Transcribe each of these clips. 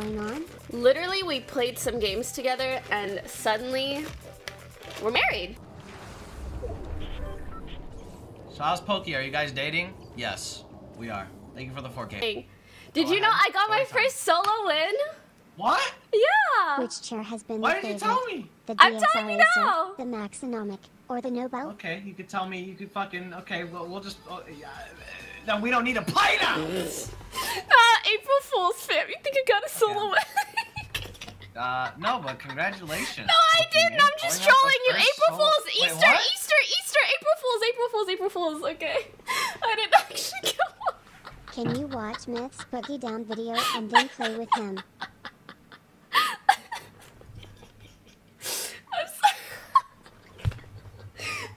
going on? Literally, we played some games together and suddenly we're married. So how's Poki? Are you guys dating? Yes, we are. Thank you for the 4K. Did Go you know. I got my Story first solo win? What? Yeah. Which chair has been Why the did you favorite? tell me? The I'm DSR telling you now. the Maxonomic, or the Nobel? Okay, you could tell me. You could fucking. Okay, well, we'll just. Oh, yeah, no, we don't need to play now. Ah, April Fool's fam. You think I got a solo win? Uh, no, but congratulations. No, I Poki, didn't. I'm just trolling you. April Fools, Wait, Easter, what? Easter, Easter, April Fools, April Fools, April Fools. Okay. I didn't actually go. Can you watch Myth's Boogie Down video and then play with him? I'm sorry.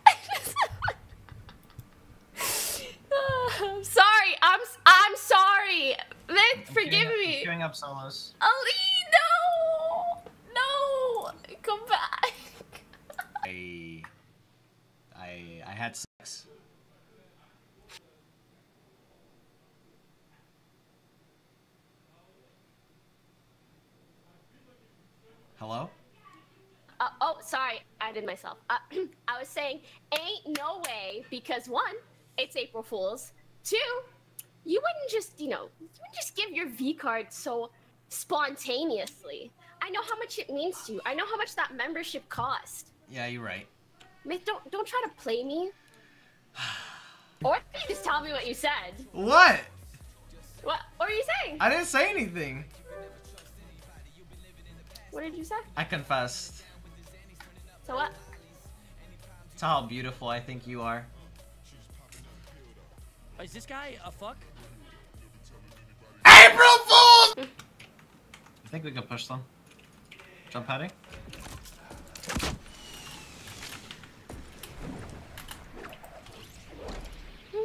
I just... Ah, I'm sorry. I'm I'm sorry. Vic, forgive Queuing up- up solos. Ali, no, no, come back. I, I, I had sex. Hello? Uh, oh, sorry, I did myself. Uh, I was saying, ain't no way because one, it's April Fools. Two, you wouldn't just, you know, you wouldn't just give your V card so spontaneously. I know how much it means to you. I know how much that membership cost. Yeah, you're right. Myth, don't don't try to play me. Or you just tell me what you said. What? What? What are you saying? I didn't say anything. What did you say? I confessed So what? to how beautiful I think you are. Is this guy a fuck? April Fools! I think we can push them. Jump heading.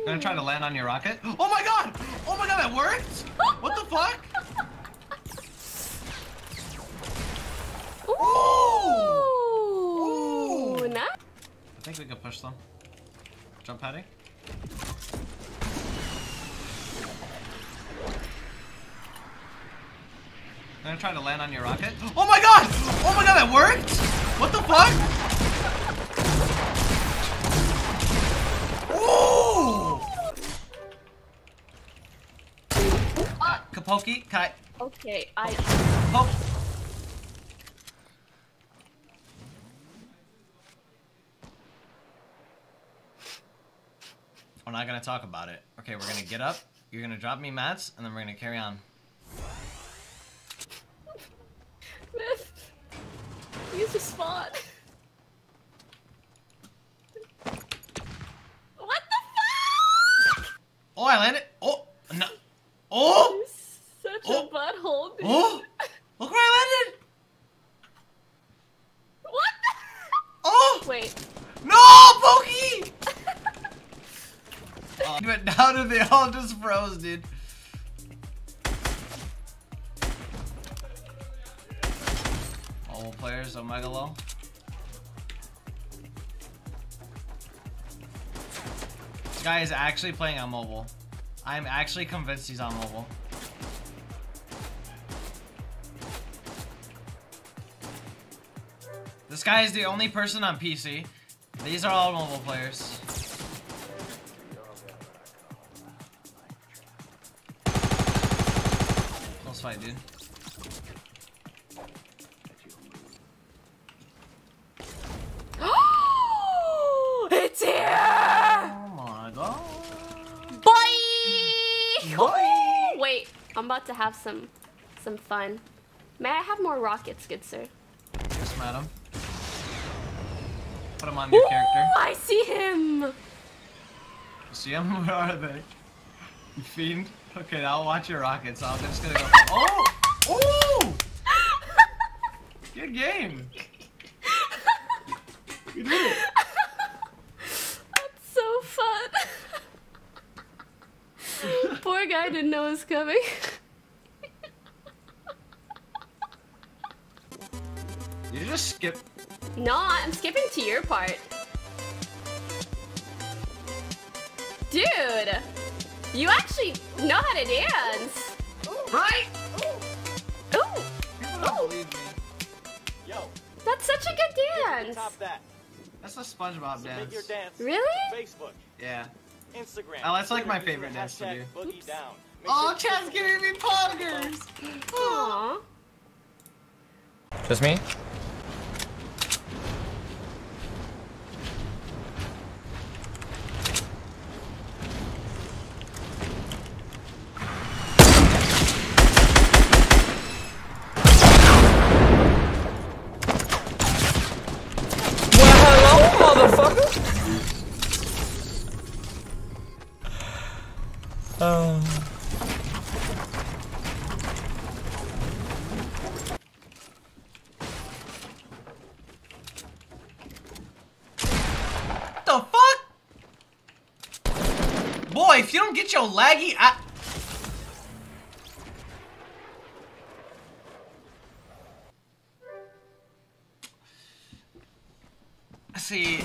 Gonna try to land on your rocket. Oh my god! Oh my god, that worked! What the fuck? Ooh, Ooh. nice. I think we can push them. Jump heading. Gonna try to land on your rocket. Oh my god! Oh my god, that worked! What the fuck? Ooh! Uh, Kapoki, Kai, Okay, I. Poke. We're not gonna talk about it. Okay, we're gonna get up. You're gonna drop me mats, and then we're gonna carry on. A spot. What the fuck? Oh, I landed. Oh, no. Oh, You're such Oh. a butthole, dude. oh. Look where I landed. What? Oh, Wait. no, Poki. oh, but how did they all just froze, dude? All players of Megalo. This guy is actually playing on mobile. I'm actually convinced he's on mobile. This guy is the only person on PC. These are all mobile players. Close fight, dude. I'm about to have some some fun. May I have more rockets, good sir? Yes, madam. Put him on your character. I see him! You see him? Where are they? You fiend? Okay, now watch your rockets. I'm just gonna go. Oh! Oh! Good game. You did it. Poor guy didn't know it was coming. You just skip? No, I'm skipping to your part. Dude! You actually know how to dance! Ooh. Right? Ooh! Ooh! Ooh. Believe me. Yo! That's such a good dance! Top that. That's a SpongeBob dance. Dance. Really? Facebook. Yeah. Instagram. Oh, that's like my favorite the dance to do. Boogie down. Make Oh, Chad's giving me poggers. Aww. Just me? Oh. the fuck? Boy, if you don't get your laggy, I. See,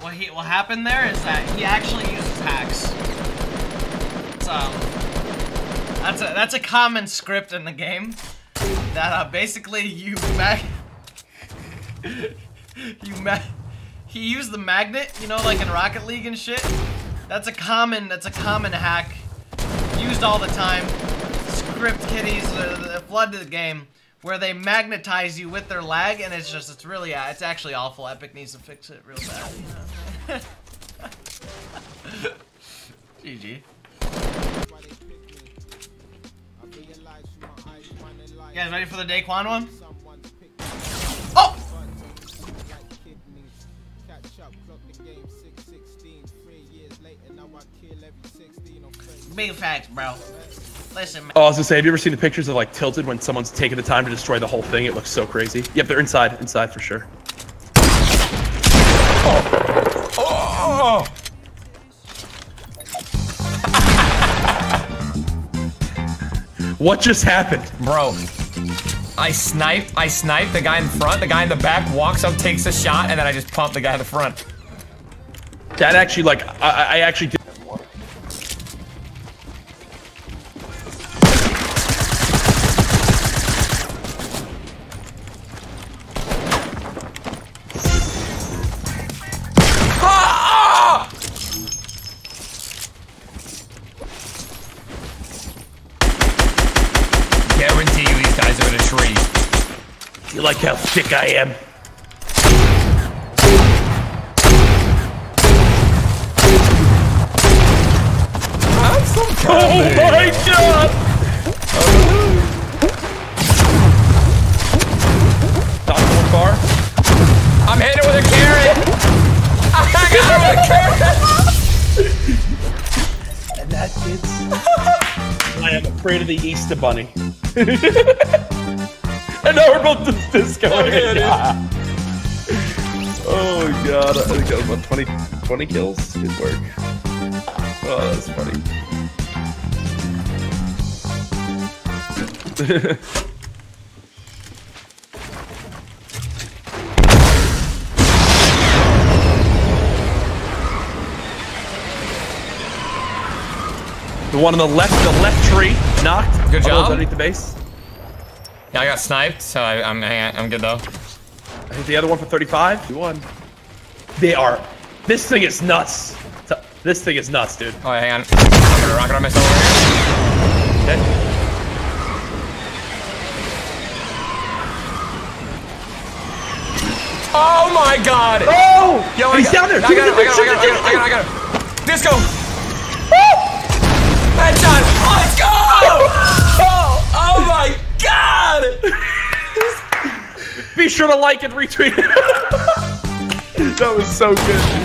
what he what happened there is that he actually uses hacks. It's, um, that's a that's a common script in the game. That uh, basically you mag you mag he used the magnet, you know, like in Rocket League and shit. That's a common that's a common hack used all the time. Script kiddies flood the game where they magnetize you with their lag, and it's just it's really uh, it's actually awful. Epic needs to fix it real bad. You know? GG. You guys ready for the Daequan one? Oh! Big facts, bro. Listen, man. Oh, I was gonna say, have you ever seen the pictures of like tilted when someone's taking the time to destroy the whole thing? It looks so crazy. Yep, they're inside, inside for sure. Oh! What just happened? Bro, I sniped, I sniped the guy in front, the guy in the back walks up, takes a shot, and then I just pump the guy in the front. That actually, like, I, I actually did. How thick I am? I'm so Oh my god! Not going far. I'm hitting with a carrot. I got it with a carrot. And that is. I am afraid of the Easter Bunny. and now we're both just discoing yeah. Oh god, I think that was about 20, 20 kills. Good work. Oh, that's funny. the one on the left, the left tree, knocked. Good job. Underneath the base. Yeah, I got sniped, so I, I'm I'm good though. I hit the other one for 35. You won. They are. This thing is nuts. This thing is nuts, dude. Oh, hang on. I'm gonna rocket on myself over here. Okay. Oh my god! Oh! Yo, I he's got- down there. I got him, I got him, I got him, I got him, I got him, I got him. Disco! Headshot! Let's go! Oh, oh my god! Be sure to like and retweet. that was so good.